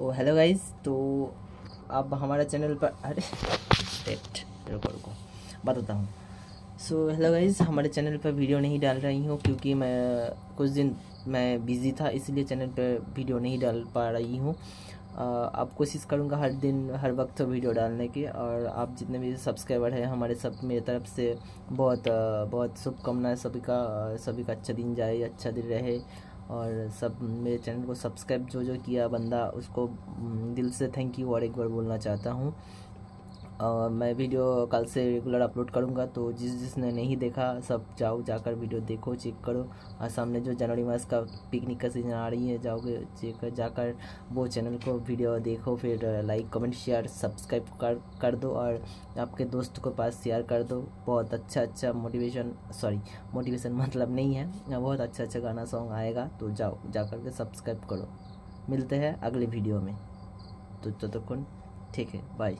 ओ hello guys तो अब हमारे चैनल पर अरे वेट रुको रुको, बताता हूँ। सो हेलो गाइस हमारे चैनल पर वीडियो नहीं डाल रही हूँ क्योंकि मैं कुछ दिन मैं बिज़ी था, इसलिए चैनल पर वीडियो नहीं डाल पा रही हूँ। अब कोशिश करूँगा हर दिन, हर वक्त वीडियो डालने की और आप जितने भी सब्सक्राइबर हैं, हमारे सब मेरी तरफ़ से बहुत बहुत शुभकामनाएँ, सभी का सभी का अच्छा दिन जाए अच्छा दिन रहे। और सब, मेरे चैनल को सब्सक्राइब जो जो किया बंदा, उसको दिल से थैंक यू और एक बार बोलना चाहता हूँ। मैं वीडियो कल से रेगुलर अपलोड करूँगा तो जिस जिसने नहीं देखा, सब जाओ जाकर वीडियो देखो चेक करो। और सामने जो जनवरी मास का पिकनिक का सीज़न आ रही है, जाओगे चेक जाकर वो चैनल को वीडियो देखो, फिर लाइक कमेंट शेयर सब्सक्राइब कर कर दो। और आपके दोस्त को पास शेयर कर दो। बहुत अच्छा अच्छा मोटिवेशन सॉरी मोटिवेशन मतलब नहीं है। बहुत अच्छा अच्छा गाना सॉन्ग आएगा तो जाओ जा कर के सब्सक्राइब करो। मिलते हैं अगले वीडियो में। तो ततक्षण ठीक है बाय